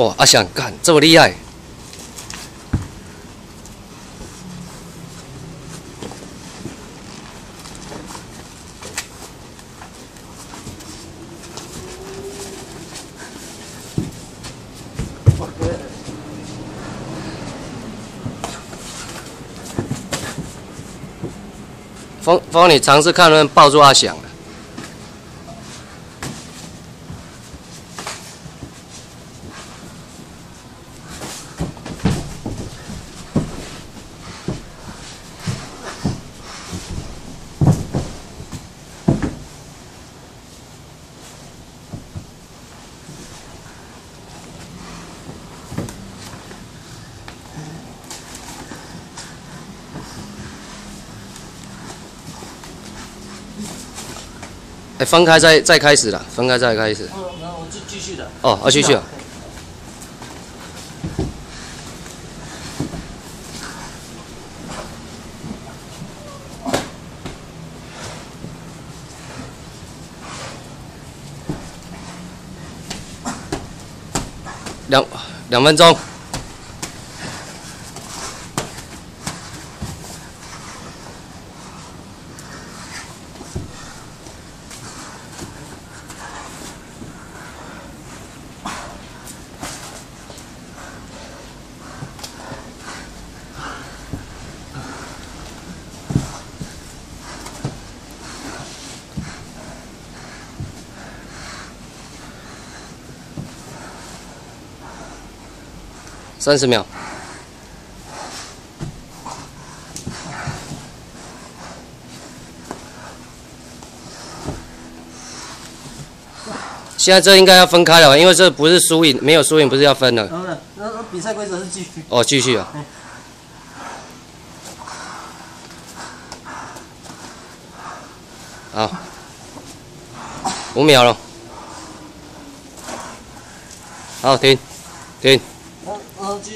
哇，阿翔干这么厉害！峰峰，你尝试看能不能抱住阿翔。哎，分开再再开始了，分开再开始。嗯，那我继继续的。哦，要继续啊。两两分钟。三十秒。现在这应该要分开了，因为这不是输赢，没有输赢，不是要分的。嗯，那那比赛规则是继续。哦，继续啊。好，五秒了。好，停，停。嗯嗯，继。